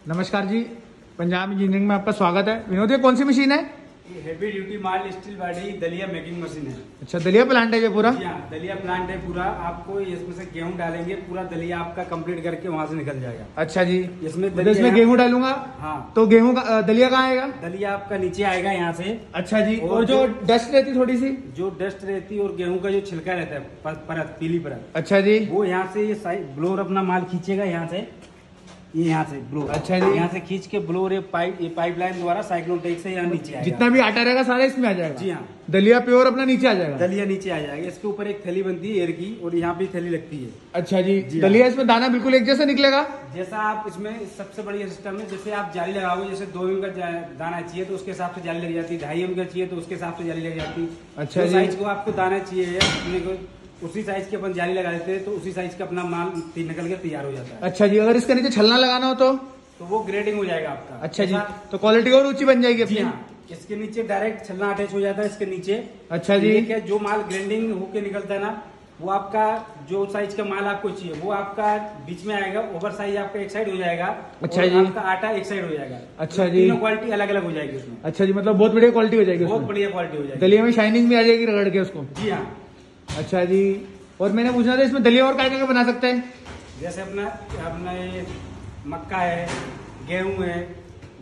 नमस्कार जी। पंजाब इंजीनियरिंग में आपका स्वागत है। विनोद ये कौन सी मशीन है? ये heavy duty mild steel body दलिया मेकिंग मशीन है। अच्छा दलिया प्लांट है ये पूरा? हाँ दलिया प्लांट है पूरा। आपको इसमें से गेहूँ डालेंगे पूरा दलिया आपका कंप्लीट करके वहाँ से निकल जाएगा। अच्छा जी। इसमें मतलब इसमें गेहूँ डालूँगा? हाँ। तो गेहूँ का दलिया कहाँ आएगा? दलिया आपका नीचे आएगा यहाँ से। अच्छा जी। और जो डस्ट रहती थोड़ी सी? जो डस्ट रहती है और गेहूँ का जो छिलका रहता है परत पीली परत अच्छा जी। वो यहाँ से ये ब्लोर अपना माल खींचेगा यहाँ से। ये यहाँ से ब्लोर अच्छा जी। यहाँ से खींच के ब्लोर ये पाइप ये पाइपलाइन द्वारा साइक्लोन टेक से यहाँ नीचे आएगा जितना भी आटा रहेगा सारा इसमें आ जाएगा। जी हाँ। दलिया प्योर अपना नीचे आ जाएगा। दलिया नीचे आ जाएगा। इसके ऊपर एक थैली बनती है एयर की और यहाँ पे थैली लगती है। अच्छा जी। जी हाँ। दलिया इसमें दाना बिल्कुल एक जैसा निकलेगा? जैसा आप इसमें सबसे बढ़िया सिस्टम है जैसे आप जाली लगाओगे जैसे दो एम का दाना चाहिए तो उसके हिसाब से जाली लग जाती है। ढाई एम का चाहिए तो उसके हिसाब से जाली लग जाती है। अच्छा साइज़ को आपको दाना चाहिए उसी साइज़ की अपन जाली लगा देते हैं तो उसी साइज़ का अपना माल निकल के तैयार हो जाता है। अच्छा जी अगर इसके नीचे छलना लगाना हो तो? तो वो ग्रेडिंग हो जाएगा आपका। अच्छा जी तो क्वालिटी और ऊँची बन जाएगी अपनी? हाँ इसके नीचे डायरेक्ट छलना अटैच हो जाता है इसके नीचे। अच्छा जी। क्या जो माल ग्रेडिंग होके निकलता है ना वो आपका जो साइज़ का माल आपको चाहिए वो आपका बीच में आएगा ओवर साइज़ आपका एक साइड हो जाएगा अच्छा जी। आपका आटा एक साइड हो जाएगा। अच्छा तो जी। तीनों क्वालिटी अलग अलग हो जाएगी उसमें। अच्छा जी मतलब बहुत बढ़िया क्वालिटी हो जाएगी बहुत बढ़िया क्वालिटी हो जाएगी। दलिया में शाइनिंग भी आ जाएगी रगड़ के उसको। जी हाँ। अच्छा जी और मैंने पूछना था इसमें दलिया और काय का बना सकते हैं? जैसे अपना अपना ये मक्का है गेहूँ है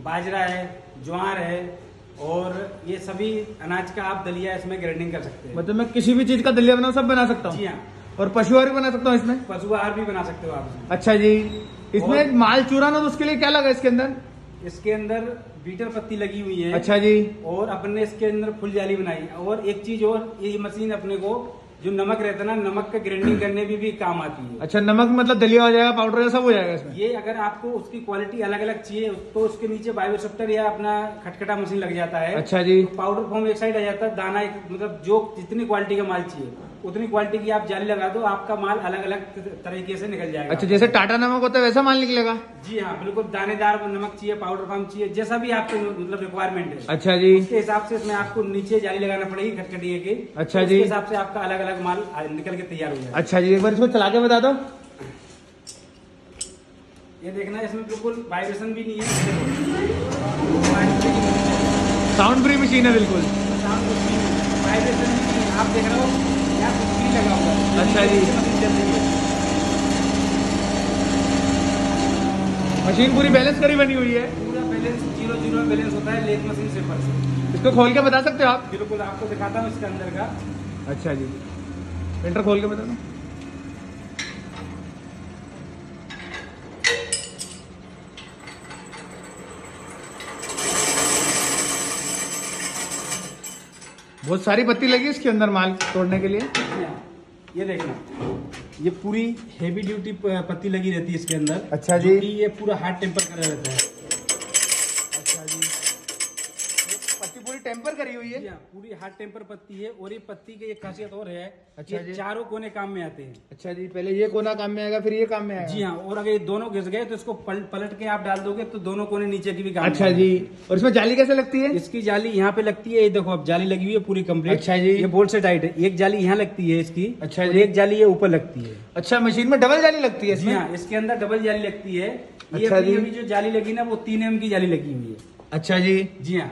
बाजरा है ज्वार है और ये सभी अनाज का आप दलिया इसमें ग्राइंडिंग कर सकते हैं। मतलब मैं किसी भी चीज़ का दलिया बनाऊँ सब बना सकता जी हूँ। हाँ और पशु आहार भी बना सकता हूँ इसमें? पशु आहार भी बना सकते हो आप अच्छा जी इसमें माल चुराना तो उसके लिए क्या लगा इसके अंदर? इसके अंदर बीटर पत्ती लगी हुई है। अच्छा जी। और अपन ने इसके अंदर फुल जाली बनाई। और एक चीज़ और ये मशीन अपने को जो नमक रहता है ना नमक का ग्राइंडिंग करने में भी काम आती है। अच्छा नमक मतलब दलिया हो जाएगा पाउडर सब हो जाएगा इसमें? ये अगर आपको उसकी क्वालिटी अलग अलग चाहिए तो उसके नीचे बायोसेप्टर या अपना खटखटा मशीन लग जाता है। अच्छा जी। तो पाउडर फॉर्म एक साइड आ जाता है दाना एक मतलब जो जितनी क्वालिटी का माल चाहिए। उतनी क्वालिटी की आप जाली लगा दो आपका माल अलग अलग तरीके से निकल जाएगा। अच्छा जैसे टाटा नमक होता है वैसा माल निकलेगा? जी हाँ बिल्कुल दानेदार नमक चाहिए पाउडर फॉर्म चाहिए जैसा भी आपको मतलब रिक्वायरमेंट है। अच्छा जी। उसके हिसाब से इसमें आपको नीचे जाली लगाना पड़ेगी खटखटिए की। अच्छा जी। हिसाब से आपका अलग अलग माल निकल के तैयार हो जाएगा। अच्छा जी एक बार इसको चला के बता दो। ये देखना इसमें बिल्कुल वाइब्रेशन भी नहीं है साउंड फ्री मशीन है बिल्कुल। वाइब्रेशन भी नहीं है। आप देख रहे हो अच्छा जी। मशीन पूरी बैलेंस करी बनी हुई है। पूरा बैलेंस ज़ीरो ज़ीरो में बैलेंस होता है लेथ मशीन से पर इसको खोल के बता सकते हो आप? बिल्कुल आपको दिखाता हूँ इसके अंदर का। अच्छा जी। प्रिंटर खोल के बता दो। बहुत सारी पत्ती लगी इसके अंदर माल तोड़ने के लिए। ये देखना। ये पूरी हेवी ड्यूटी पत्ती लगी रहती है इसके अंदर। अच्छा जो। जी। ये पूरा हार्ड टेम्पर करा रहता है। करी हुई है? हाँ, पूरी हार्ड टेम्पर पत्ती है और ये पत्ती की एक खासियत और है अच्छा ये चारों कोने काम में आते हैं। अच्छा जी पहले ये कोना काम में आएगा फिर ये काम में आएगा? जी हाँ और अगर ये दोनों घिस गए तो इसको पल, पलट के आप डाल दोगे तो दोनों कोने नीचे की भी काम अच्छा जी और इसमें जाली कैसे लगती है? इसकी जाली यहाँ पे लगती है ये देखो अब जाली लगी हुई है पूरी कंप्लीट अच्छा जी। ये बोल्ट से टाइट है एक जाली यहाँ लगती है इसकी अच्छा जी। एक जाली ये ऊपर लगती है। अच्छा मशीन में डबल जाली लगती है जी हाँ इसके अंदर डबल जाली लगती है। ये अच्छा जो। जाली लगी ना वो तीन एम की जाली लगी हुई है। अच्छा जी। जी हाँ।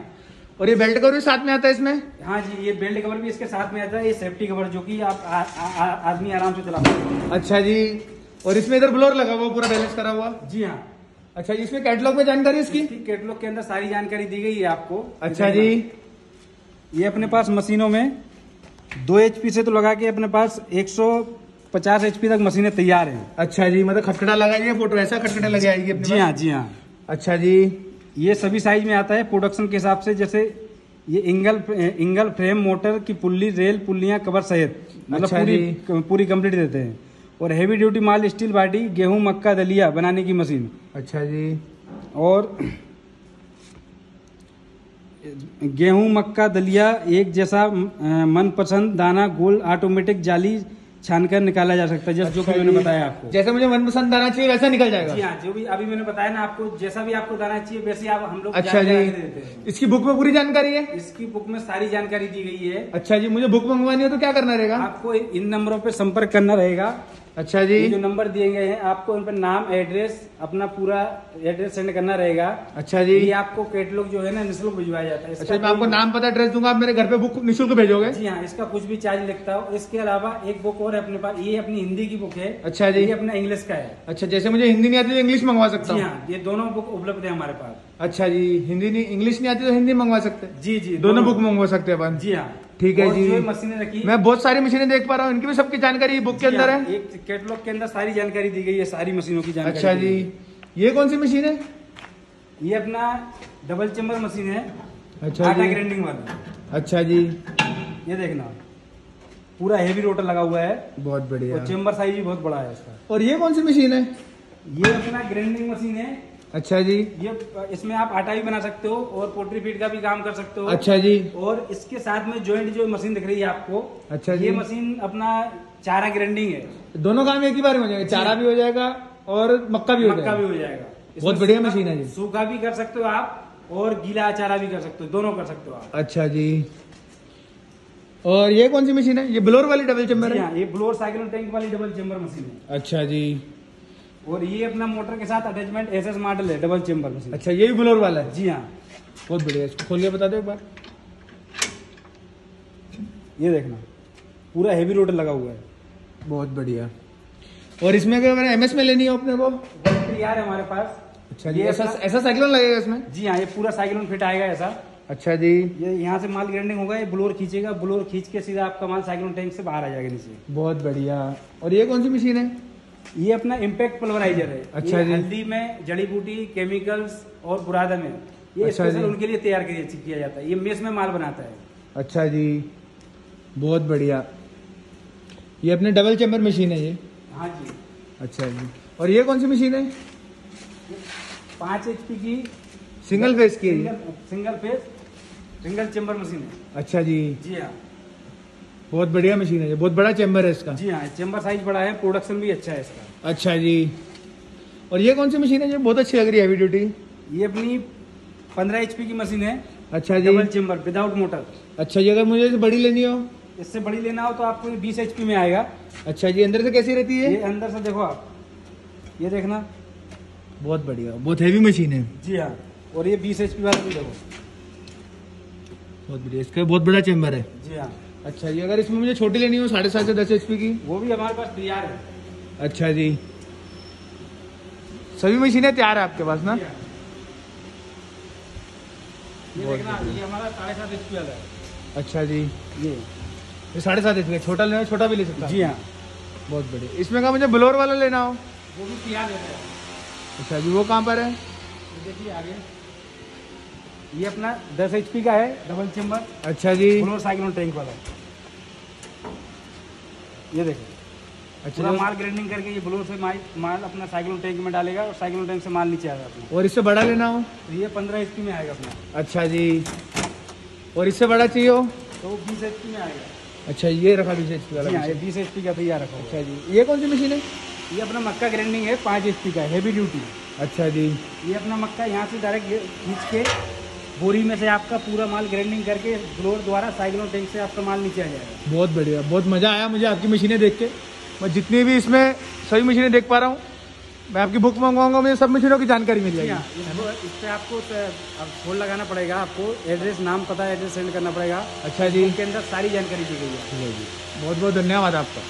और ये बेल्ट कवर भी साथ में आता है इसमें? हाँ जी ये बेल्ट कवर भी इसके साथ में आता है ये सेफ्टी कवर जो कि आप आदमी आराम से चला सकते अच्छा जी और इसमें इधर ब्लोर लगा हुआ पूरा बैलेंस करा हुआ? जी हाँ। अच्छा जी इसमें कैटलॉग में जानकारी इसकी? कैटलॉग के अंदर सारी जानकारी दी गई है आपको। अच्छा जी। ये अपने पास मशीनों में दो एचपी से तो लगा के अपने पास 150 एचपी तक मशीनें तैयार हैं। अच्छा जी मतलब खटखटा लगाइए फ़ोटो ऐसा खटखटा लगे आएगी जी हाँ जी हाँ। अच्छा जी। ये सभी साइज़ में आता है प्रोडक्शन के हिसाब से जैसे ये इंगल इंगल फ्रेम मोटर की पुल्ली रेल पुल्लियाँ कवर सहित मतलब अच्छा पूरी पूरी कंप्लीट देते हैं। और हेवी ड्यूटी माल स्टील बाटी गेहूँ मक्का दलिया बनाने की मशीन अच्छा जी। और गेहूँ मक्का दलिया एक जैसा मनपसंद दाना गोल ऑटोमेटिक जाली छानकर निकाला जा सकता है जैसे जो कि अच्छा मैंने बताया आपको। जैसे मुझे मनपसंद दाना चाहिए वैसा निकल जी जाएगा हाँ जो भी अभी मैंने बताया ना आपको जैसा भी आपको दाना चाहिए वैसे आप हम लोग अच्छा जी। देते हैं। इसकी बुक में पूरी जानकारी है? इसकी बुक में सारी जानकारी दी गई है। अच्छा जी मुझे बुक मंगवानी है तो क्या करना रहेगा? आपको इन नंबरों पर संपर्क करना रहेगा। अच्छा जी। जो नंबर दिए गए हैं आपको उन पर नाम एड्रेस अपना पूरा एड्रेस सेंड करना रहेगा। अच्छा जी। ये आपको कैटलॉग जो है ना निःशुल्क भिजवाया जाता है। अच्छा मैं आपको नाम पता एड्रेस दूँगा आप मेरे घर पे बुक निशुल्क भेजोगे? जी हाँ इसका कुछ भी चार्ज लगता हो। इसके अलावा एक बुक और है अपने पास ये अपनी हिंदी की बुक है। अच्छा जी। ये अपना इंग्लिश का है। अच्छा जैसे मुझे हिंदी नहीं आती तो इंग्लिश मंगवा सकता हूँ। हाँ ये दोनों बुक उपलब्ध है हमारे पास। अच्छा जी हिंदी नहीं इंग्लिश नहीं आती तो हिंदी मंगवा सकते हैं? जी जी दोनों बुक मंगवा सकते हैं अपन। जी हाँ। ठीक है जी। मशीनें रखी मैं बहुत सारी मशीनें देख पा रहा हूँ इनकी भी सबकी जानकारी बुक के अंदर हाँ, है। एक कैटलॉग के अंदर सारी जानकारी दी गई है सारी मशीनों की जानकारी अच्छा जी। ये कौन सी मशीन है। ये अपना डबल चेम्बर मशीन है। अच्छा आटा ग्राइंडिंग वाला। अच्छा जी। ये देखना। पूरा हेवी रोटर लगा हुआ है। बहुत बढ़िया। और चेम्बर साइज़ भी बहुत बड़ा है इसका। और ये कौन सी मशीन है? ये अपना ग्राइंडिंग मशीन है। अच्छा जी। ये इसमें आप आटा भी बना सकते हो और पोल्ट्री फ़ीड का भी काम कर सकते हो। अच्छा जी। और इसके साथ में ज्वाइंट जो मशीन दिख रही है आपको अच्छा जी। ये मशीन अपना चारा ग्राइंडिंग है। दोनों काम एक ही बार में हो जाएगा चारा भी हो जाएगा और मक्का भी हो मक्का भी हो जाएगा। बहुत बढ़िया मशीन है जी। सूखा भी कर सकते हो आप और गीला चारा भी कर सकते हो दोनों कर सकते हो आप। अच्छा जी। और ये कौन सी मशीन है? ये ब्लोर वाली डबल चेम्बर है? हाँ ये ब्लोअर साइकिल टैंक वाली डबल चेम्बर मशीन है। अच्छा जी। और ये अपना मोटर के साथ अटैचमेंट एस एस मॉडल है डबल चेम्बर मशीन अच्छा ये भी ब्लोर वाला है? जी हाँ। बहुत बढ़िया इसको खोल के बता दो एक बार। ये देखना पूरा हेवी रोटर लगा हुआ है। बहुत बढ़िया। और इसमें अगर मैंने एमएस में लेनी हो अपने को? तैयार है हमारे पास। अच्छा जी ऐसा ऐसा साइक्लोन लगेगा इसमें? जी हाँ ये पूरा साइकिल फिट आएगा ऐसा। अच्छा जी। ये यहाँ से माल ग्राइंडिंग होगा ये ब्लोर खींचेगा ब्लोर खींच के सीधा आपका माल साइकिल टैंक से बाहर आ जाएगा नीचे। बहुत बढ़िया। और ये कौन सी मशीन है? ये अपना इम्पैक्ट पल्वराइजर है। अच्छा ये हल्दी में जड़ी बूटी केमिकल्स और बुरादा में। ये अच्छा स्पेशल उनके लिए तैयार किया किया जाता है। ये मेस में माल बनाता है। अच्छा जी। बहुत बढ़िया। ये अपने डबल चैम्बर मशीन है ये? हाँ जी। अच्छा जी। और ये कौन सी मशीन है? पाँच एच की सिंगल फेस की single single phase single chamber machine है। अच्छा जी। जी हाँ। बहुत बढ़िया मशीन है बहुत बड़ा चैम्बर है इसका। जी हाँ चेम्बर साइज़ बड़ा है प्रोडक्शन भी अच्छा है इसका। अच्छा जी। और ये कौन सी मशीन है जो बहुत अच्छी लग रही है हैवी ड्यूटी ये अपनी पंद्रह एच की मशीन है। अच्छा जी। डबल चेम्बर विदाउट मोटर अच्छा जी अगर मुझे इसे बड़ी लेनी हो? इससे बड़ी लेना हो तो आपको बीस एच में आएगा। अच्छा जी अंदर से कैसी रहती है? ये अंदर से देखो आप। ये देखना। बहुत बढ़िया बहुत हैवी मशीन है। जी हाँ और ये बीस एच पी वाला भी देखो। बहुत बढ़िया इसका बहुत बड़ा चैम्बर है। जी हाँ। अच्छा जी अगर इसमें मुझे छोटी लेनी हो साढ़े सात से दस एचपी की? वो भी हमारे पास तैयार है। अच्छा जी। सभी मशीनें तैयार है आपके पास ना? हाँ। ये देखना ये हमारा साढ़े सात एच वाला है। अच्छा जी। ये। ये साढ़े सात एच छोटा लेना छोटा भी ले सकता जी हाँ। बहुत बढ़िया। इसमें का मुझे ब्लोर वाला लेना हो? वो भी तैयार है। अच्छा जी वो कहाँ पर है? देखिए आगे। ये अपना दस एच का है डबल चेम्बर अच्छा जी। फ्लोर साइक्लोन टैंक वाला है। ये देखो। अच्छा पूरा माल ग्राइंडिंग करके ये ब्लोर से माल माल अपना साइक्लोन टैंक में डालेगा और साइक्लोन टैंक से माल नीचे आएगा अपना और इससे बड़ा लेना हो? तो ये पंद्रह एच में आएगा अपना। अच्छा जी। और इससे बड़ा चाहिए हो? तो बीस एच में आएगा। अच्छा ये रखा बीस एच वाला। हाँ। बीस एच का तैयार रखा अच्छा जी। ये कौन सी मशीन है? है। ये अपना मक्का ग्राइंडिंग है पाँच एच का हैवी ड्यूटी अच्छा जी। ये अपना मक्का यहाँ से डायरेक्ट खींच के बोरी में से आपका पूरा माल ग्राइंडिंग करके ब्लोर द्वारा साइक्लोन टैंक से आपका माल नीचे आ जाएगा। बहुत बढ़िया बहुत मज़ा आया मुझे आपकी मशीनें देख के। मैं जितनी भी इसमें सभी मशीनें देख पा रहा हूँ मैं आपकी बुक मंगवाऊँगा मुझे सब मशीनों की जानकारी मिल जाएगी। हाँ इस इस पे आपको अब फ़ोन लगाना पड़ेगा आपको एड्रेस नाम पता एड्रेस सेंड करना पड़ेगा। अच्छा जी। इसके अंदर सारी जानकारी दी गई है। बहुत बहुत धन्यवाद आपका।